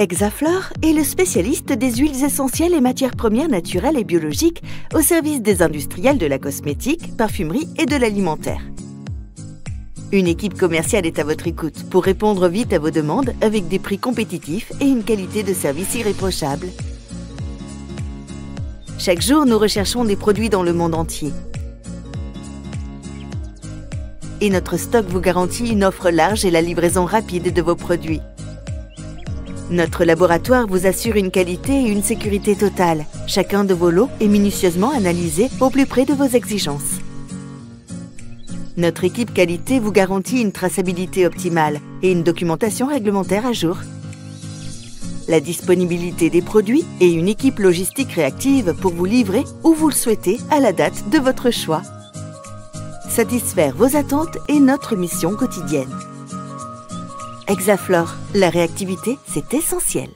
Hexaflore est le spécialiste des huiles essentielles et matières premières naturelles et biologiques au service des industriels de la cosmétique, parfumerie et de l'alimentaire. Une équipe commerciale est à votre écoute pour répondre vite à vos demandes avec des prix compétitifs et une qualité de service irréprochable. Chaque jour, nous recherchons des produits dans le monde entier. Et notre stock vous garantit une offre large et la livraison rapide de vos produits. Notre laboratoire vous assure une qualité et une sécurité totale. Chacun de vos lots est minutieusement analysé au plus près de vos exigences. Notre équipe qualité vous garantit une traçabilité optimale et une documentation réglementaire à jour. La disponibilité des produits et une équipe logistique réactive pour vous livrer où vous le souhaitez à la date de votre choix. Satisfaire vos attentes est notre mission quotidienne. Hexaflore, la réactivité, c'est essentiel.